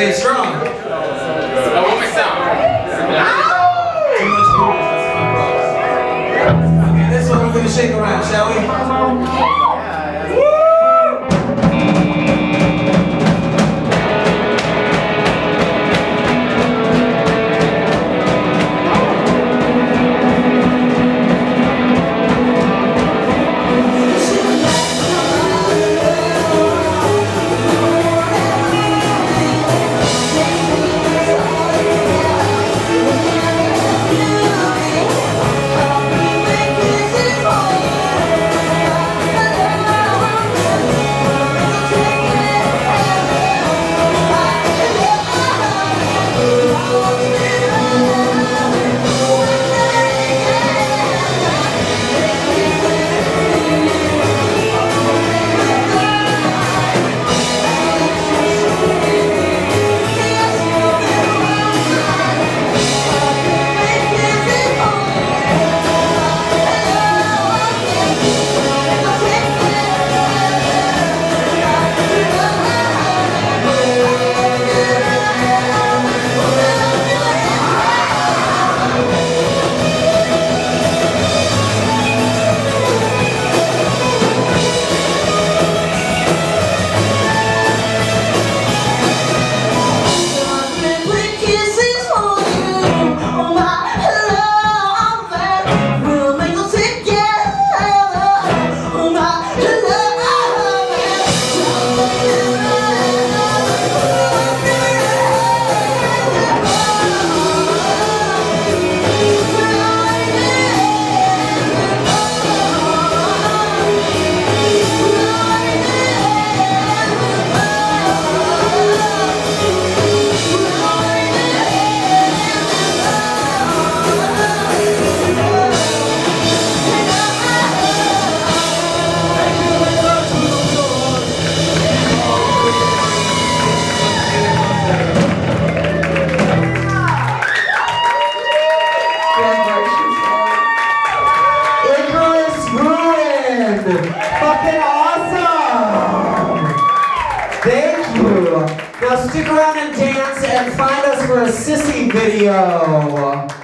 Doesn't video.